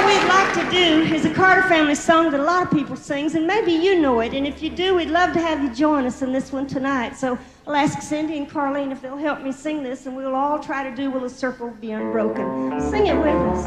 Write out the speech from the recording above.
what we'd like to do is a Carter family song that a lot of people sings, and maybe you know it. And if you do, we'd love to have you join us in this one tonight. So I'll ask Cindy and Carlene if they'll help me sing this, and we'll all try to do Will the Circle Be Unbroken. Sing it with us.